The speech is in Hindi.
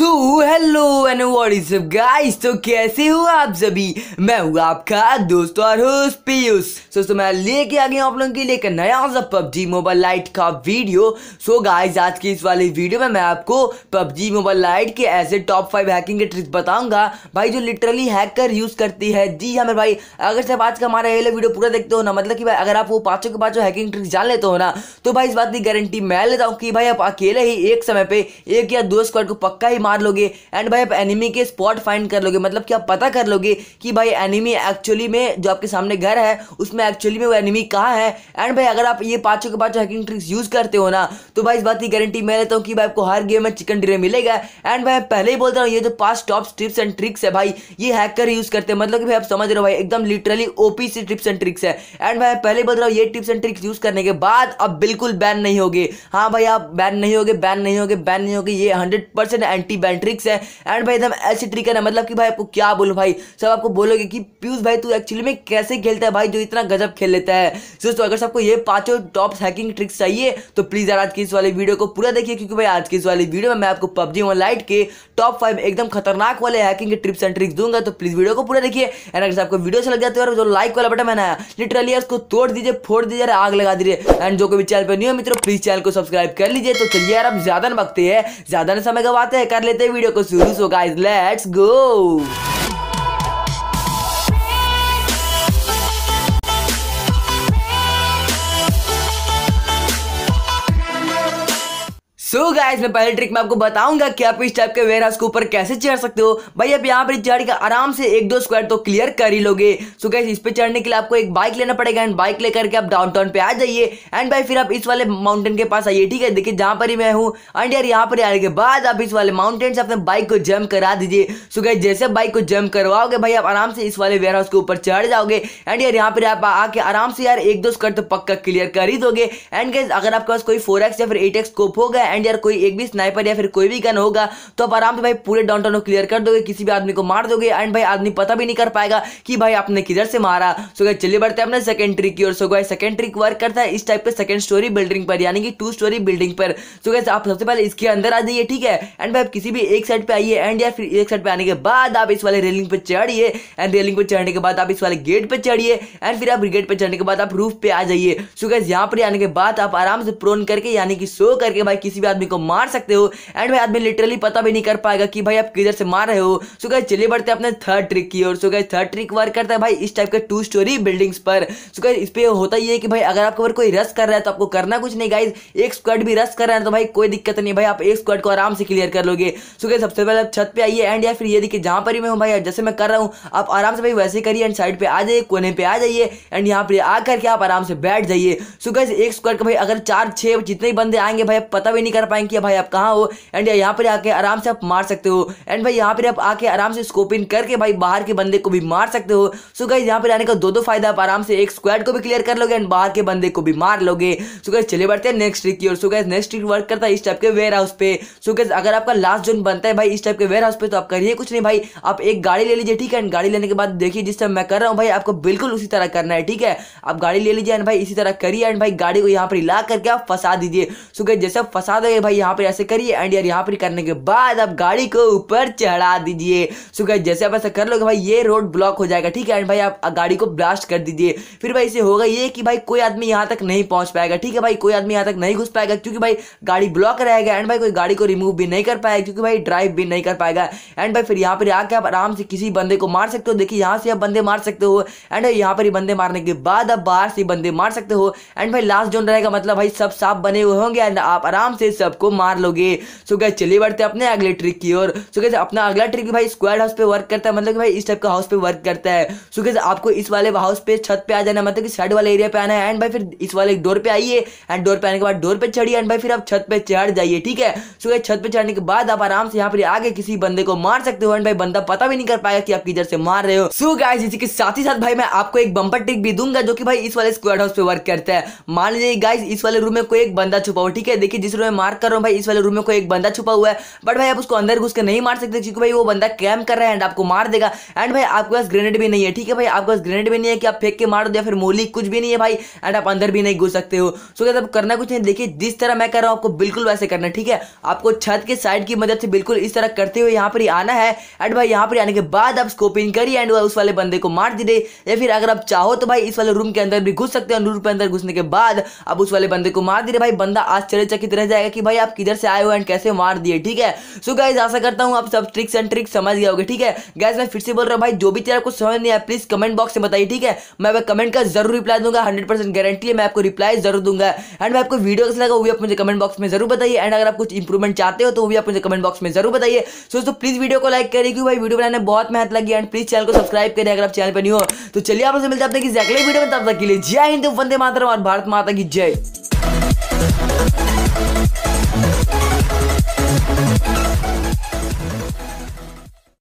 So hello and what is up guys तो कैसे हो आप सभी? मैं हूँ आपका दोस्त और होस्ट पीयूष। सो तो मैं लेके आ गया आप लोगों के लिए एक नया सा पबजी मोबाइल लाइट का वीडियो सो गाइस आज की इस वाली वीडियो में मैं आपको पबजी मोबाइल लाइट के ऐसे टॉप फाइव हैकिंग के ट्रिक्स बताऊँगा। भाई, जो लिटरली हैकर यूज़ करती है। जी हाँ मेरे भाई, अगर सिर्फ़ आज का हमारा ये वीडियो पूरा देखते हो ना मतलब कि भाई, अगर आप वो पाँचों के पाँचों हैकिंग ट्रिक्स जान लेते हो ना तो भाई, इस बात की गारंटी मैं लेता हूँ कि भाई, आप अकेले ही एक समय पे एक या दो स्क्वाड को पक्का ही मार लोगे एंड भाई आप एनिमी के स्पॉट फाइंड कर लोगे मतलब कि आप पता कर लोगे कि भाई एनिमी एक्चुअली में जो आपके सामने घर है, उसमें एक्चुअली में वो एनिमी कहाँ है? एंड भाई अगर आप ये पाँचों के पाँचों हैकिंग ट्रिक्स यूज़ करते हो ना तो भाई इस बात की गारंटी मैं लेता हूँ कि भाई आपको हर गेम में चिकन डिरे मिलेगा। एंड भाई पहले ही बोलता हूँ, ये जो पाँच टॉप टिप्स एंड ट्रिक्स है भाई, ये हैकर यूज़ करते हैं। मतलब कि भाई आप समझ रहे हो भाई, एकदम लिटरली ओपी सी टिप्स एंड ट्रिक्स है। एंड भाई पहले बोल रहा हूँ, ये टिप्स एंड ट्रिक्स यूज़ करने के बाद अब बिल्कुल बैन नहीं होगे। हाँ भाई आप बैन नहीं होगे बैन नहीं होगे बैन नहीं होगे, ये hundred percent anti ban tricks है। एंड भाई एकदम ऐसी ट्रिक है मतलब कि भाई आपको क्या बोलूँ भाई? सब आपको बोलोगे कि, पीयूष भाई, तू एक्चुअली में कैसे खेलता है भाई, जो इतना गजब खेल लेता है? दोस्तों, अगर सबको ये पाँचों टॉप हैकिंग ट्रिक्स चाहिए तो प्लीज़ यार आज की इस वाली वीडियो को पूरा देखिए, क्योंकि भाई आज की इस वाली वीडियो में मैं आपको पबजी वन लाइट के टॉप फाइव एकदम खतरनाक वाले हैकिंग के ट्रिप्स एंड ट्रिक्स दूँगा तो प्लीज़ वीडियो को पूरा देखिए। एंड अगर आपको वीडियो अच्छा लग जाता है जो लाइक वाला बटन बनाया लिटरली उसको तोड़ दीजिए, फोड़ दीजिए आग लगा दीजिए। एंड जो कोई चैनल पर नहीं हो मित्रों प्लीज़ चैनल को सब्सक्राइब कर लीजिए। तो चलिए यार, अब ज़्यादा न बकते हैं, ज़्यादा न समय गवाते हैं, कर लेते हैं वीडियो को शुरू। So guys let's go so so guys मैं पहले ट्रिक में आपको बताऊँगा कि आप इस टाइप के वेयर हाउस के ऊपर कैसे चढ़ सकते हो। भाई, आप यहाँ पर चढ़ के आराम से एक दो स्क्वायर तो क्लियर कर ही लोगे। सो so गाइस इस पे चढ़ने के लिए आपको एक बाइक लेना पड़ेगा एंड बाइक लेकर के आप डाउन टाउन पे आ जाइए। एंड भाई, फिर आप इस वाले माउंटेन के पास आइए, ठीक है? देखिए, जहाँ पर ही मैं हूँ। एंड यार, यहाँ पर आने के बाद आप इस वाले माउंटेन से अपने बाइक को जम्प करा दीजिए। सो गाइस जैसे बाइक को जम्प करवाओगे, भाई, आप आराम से इस वाले वेयर हाउस के ऊपर चढ़ जाओगे। एंड यार, यहाँ पर आप आके आराम से यार एक दो स्क्वायर तो पक्का क्लियर कर ही दोगे। एंड गाइस अगर आपके पास कोई फोर या फिर एट स्कोप होगा एंड यार, कोई एक भी स्नाइपर या फिर कोई भी गन होगा तो आप आराम से भाई पूरे डाउन टाउन को क्लियर कर दोगे, किसी भी आदमी को मार दोगे एंड भाई आदमी पता भी नहीं कर पाएगा कि भाई आपने किधर से मारा। सो गए चलिए बढ़ते हैं अपने सेकंड ट्रिक की ओर। सो गए सेकंड ट्रिक वर्क करता है इस टाइप के सेकंड स्टोरी बिल्डिंग पर, यानी कि टू स्टोरी बिल्डिंग पर। सो गए आप सबसे पहले इसके अंदर आ जाइए, ठीक है? एंड भाई किसी भी एक साइड पे आइए एंड या फिर एक साइड पे आने के बाद आप इस वाले रेलिंग पे चढ़िए एंड रेलिंग पे चढ़ने के बाद आप इस वाले गेट पे चढ़िए एंड फिर आप गेट पे चढ़ने के बाद आप रूफ पे आ जाइए। सो गैस यहाँ पर आने के बाद आप आराम से प्रोन करके, यानी कि सो करके भाई किसी आदमी को मार सकते हो एंड भाई आदमी लिटरली पता भी नहीं कर पाएगा कि भाई आप किधर से मार रहे हो। सो गए चलिए बढ़ते अपने थर्ड ट्रिक की ओर। सो गए थर्ड ट्रिक वर्क करता है भाई इस टाइप के टू स्टोरी बिल्डिंग्स पर। सो गए इस पे होता ही है कि भाई अगर आपको कोई रस कर रहा है तो आपको करना कुछ नहीं गाइज़ एक स्क्वाड भी रस कर रहा है तो भाई कोई दिक्कत नहीं, भाई आप एक स्क्वाड को आराम से क्लियर कर लोगे। सो गए सबसे पहले आप छत पे आइए एंड या फिर ये देखिए जहाँ पर ही मैं हूँ भाई, जैसे मैं कर रहा हूँ, आप आराम से भाई वैसे करिए एंड साइड पे आ जाइए, कोने पे आ जाइए एंड यहाँ पे आकर के आप आराम से बैठ जाइए। सो गए एक स्क्वाड का भाई अगर चार, छह जितने बंदे आएँगे भाई, पता भी नहीं पाएँगे भाई आप कहाँ हो? एंड यहाँ पर आके आराम से आप मार सकते हो। एंड भाई यहाँ पर आप आके आराम से स्कोप इन करके भाई बाहर के बंदे को भी मार सकते हो। सो गाइज़ यहाँ पर आने का दो दो फ़ायदा आप आराम से एक स्क्वाड को भी क्लियर कर लोगे एंड बाहर के बंदे को भी मार लोगे। सो गाइज़ चले बढ़ते हैं नेक्स्ट ट्रिक की और so guys next trick work करता है इस टाइप के वेयर हाउस पे। सो गाइज़ अगर आपका लास्ट जोन बनता है भाई इस टाइप के वेयर हाउस पे तो आप करिए कुछ नहीं भाई। आप एक गाड़ी ले लीजिए, ठीक है? एंड गाड़ी लेने के बाद देखिए जिस टाइम मैं कर रहा हूँ भाई, आपको बिल्कुल उसी तरह करना है, ठीक है? आप गाड़ी ले लीजिए एंड भाई इसी तरह करिए एंड भाई गाड़ी को यहाँ पर ला करके आप फंसा दीजिए। सो गाइज़ जैसे आप फंसा दोगे भाई यहाँ पर ऐसे करिए एंड यार यहाँ पर करने के बाद आप गाड़ी को ऊपर चढ़ा दीजिए। सो गाइस जैसे आप ऐसा कर लोगे, भाई ये रोड ब्लॉक हो जाएगा, ठीक है? एंड भाई आप गाड़ी को ब्लास्ट कर दीजिए। फिर भाई इसे होगा ये कि भाई कोई आदमी यहाँ तक नहीं पहुँच पाएगा, ठीक है? भाई कोई आदमी यहाँ तक नहीं घुस पाएगा क्योंकि भाई गाड़ी ब्लॉक रहेगा एंड भाई कोई गाड़ी को रिमूव भी नहीं कर पाएगा क्योंकि भाई ड्राइव भी नहीं कर पाएगा। एंड भाई फिर यहाँ पर आके आप आराम से किसी बंदे को मार सकते हो। देखिए यहाँ से आप बंदे मार सकते हो। एंड यहाँ पर ही बंदे मारने के बाद आप बाहर से बंदे मार सकते हो। एंड भाई लास्ट जोन रहेगा मतलब भाई सब साफ़ बने हुए होंगे एंड आप आराम से सबको मार लोगे। सो गए चलिए बढ़ते अपने अगले ट्रिक की ओर। सो कैसे अपना अगला ट्रिक भाई स्क्वाड हाउस पे वर्क करता है। मतलब भाई इस टाइप का हाउस पे वर्क करता है। सो कैसे आपको इस वाले हाउस पे छत पे आ जाना मतलब कि साइड वाले एरिया पे आना है। एंड भाई फिर इस वाले डोर पे आइए। एंड डोर पे आने के बाद डोर पे चढ़िए। एंड भाई फिर आप छत पे चढ़ जाइए, ठीक है? सो कैसे छत पे चढ़ने के बाद आप आराम से यहाँ पर आगे किसी बंदे को मार सकते हो। एंड भाई बंदा पता भी नहीं कर पाएगा कि आप किधर से मार रहे हो। सो गाइस इसी के साथ ही साथ भाई मैं आपको एक बम्पर ट्रिक भी दूँगा, जो कि भाई इस वाले स्क्वाड हाउस पे वर्क करता है। मान लीजिए गाइस इस वाले रूम में कोई एक बंदा छुपा हो, ठीक है? देखिए, जिस रूम में मार्क कर रहा हूँ भाई, इस वाले रूम में कोई एक बंदा छुपा हुआ है। बट भाई, आप उसको अंदर घुस के नहीं मार सकते, क्योंकि भाई वो बंदा कैम कर रहा है एंड आपको मार देगा। एंड भाई, आपके पास ग्रेनेड भी नहीं है, ठीक है भाई? आपके पास ग्रेनेड भी नहीं है कि आप फेंक के मार दो या फिर मोली कुछ भी नहीं है भाई एंड आप अंदर भी नहीं घुस सकते हो। सो क्या करना कुछ नहीं, देखिए, जिस तरह मैं कर रहा हूँ, आपको बिल्कुल वैसे करना ठीक है? आपको छत के साइड की मदद से बिल्कुल इस तरह करते हुए यहाँ पर ही आना है। एंड भाई, यहाँ पर आने के बाद आप स्कोपिंग करिए एंड उस वाले बंदे को मार दीजिए। या फिर अगर आप चाहो तो भाई, इस वाले रूम के अंदर भी घुस सकते हैं। रूम के अंदर घुसने के बाद अब उस वाले बंदे को मार दीजिए। भाई, बंदा आश्चर्यचकित रह जाएगा कि भाई आप किधर से आए हो एंड कैसे मार दिए, ठीक है? सो गाइज़ आशा करता हूँ आप सब ट्रिक्स एंड ट्रिक्स समझ गए होगे, ठीक है? गैस मैं फिर से बोल रहा हूँ, भाई, जो भी चीज़ आपको समझ नहीं आया प्लीज़ कमेंट बॉक्स में बताइए, ठीक है? मैं कमेंट का ज़रूर रिप्लाई दूँगा हंड्रेड गारंटी है, मैं आपको रिप्लाई ज़रूर दूँगा। एंड मैं आपको वीडियो कैसा लगा, वो भी आप मुझे कमेंट बॉक्स में ज़रूर बताइए। एंड अगर आप कुछ इंप्रूवमेंट चाहते हो तो वो भी आप मुझे कमेंट बॉक्स में ज़रूर बताइए। सो दोस्तों प्लीज़ वीडियो को लाइक करिए, क्योंकि भाई वीडियो बनाने बहुत मेहनत लगी एंड प्लीज़ चैनल को सब्सक्राइब करिए अगर आप चैनल पर नहीं हो। तो चलिए आपसे मिलते हैं अपने की अगले वीडियो में, तब तक के लिए जय हिंद, वंदे मातरम और भारत माता की जय।